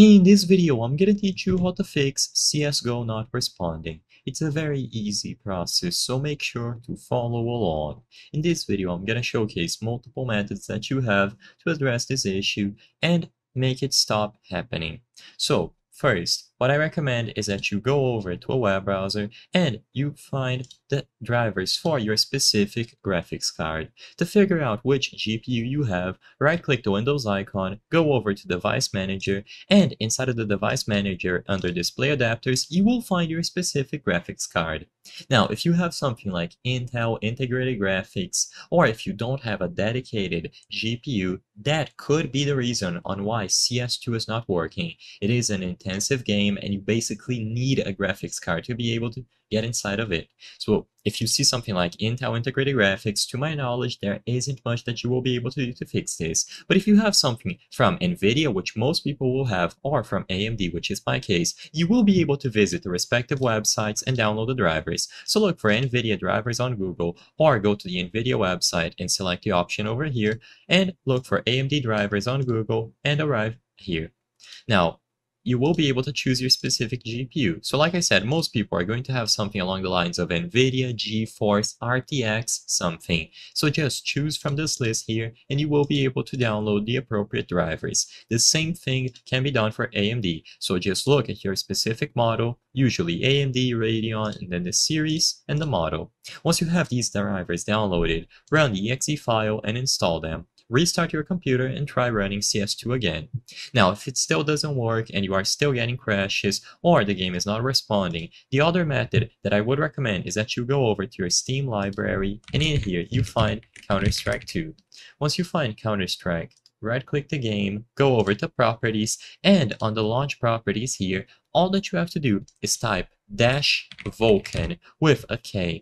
In this video, I'm gonna teach you how to fix CS2 not responding. It's a very easy process, so make sure to follow along. In this video, I'm gonna showcase multiple methods that you have to address this issue and make it stop happening. So, first, what I recommend is that you go over to a web browser and you find the drivers for your specific graphics card. To figure out which GPU you have, right click the Windows icon, go over to Device Manager, and inside of the Device Manager under Display Adapters, you will find your specific graphics card. Now, if you have something like Intel Integrated Graphics, or if you don't have a dedicated GPU, that could be the reason on why CS2 is not working. It is an intensive game game and you basically need a graphics card to be able to get inside of it. So if you see something like Intel Integrated Graphics, to my knowledge, there isn't much that you will be able to do to fix this. But if you have something from NVIDIA, which most people will have, or from AMD, which is my case, you will be able to visit the respective websites and download the drivers. So look for NVIDIA drivers on Google, or go to the NVIDIA website and select the option over here, and look for AMD drivers on Google and arrive here. Now, you will be able to choose your specific GPU. So like I said, most people are going to have something along the lines of NVIDIA, GeForce, RTX, something. So just choose from this list here and you will be able to download the appropriate drivers. The same thing can be done for AMD. So just look at your specific model, usually AMD, Radeon, and then the series and the model. Once you have these drivers downloaded, run the exe file and install them restart your computer and try running CS2 again. Now, if it still doesn't work and you are still getting crashes or the game is not responding, the other method that I would recommend is that you go over to your Steam library and in here you find Counter-Strike 2. Once you find Counter-Strike, right click the game, go over to properties, and on the launch properties here, all that you have to do is type dash Vulkan with a K.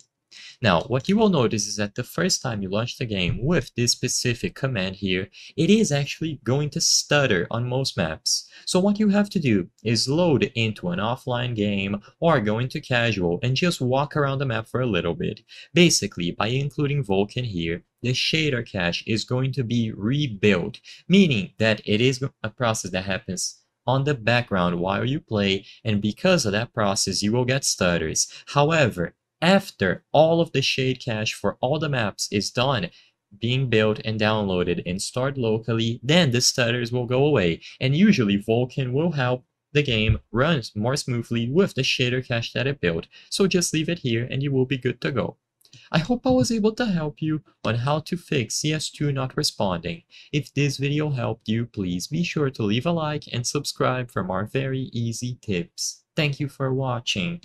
Now, what you will notice is that the first time you launch the game with this specific command here, it is actually going to stutter on most maps. So what you have to do is load into an offline game or go into casual and just walk around the map for a little bit. Basically, by including Vulkan here, the shader cache is going to be rebuilt, meaning that it is a process that happens on the background while you play, and because of that process, you will get stutters. However, after all of the shade cache for all the maps is done, being built and downloaded and stored locally, then the stutters will go away, and usually Vulkan will help the game run more smoothly with the shader cache that it built, so just leave it here and you will be good to go. I hope I was able to help you on how to fix CS2 not responding. If this video helped you, please be sure to leave a like and subscribe for more very easy tips. Thank you for watching.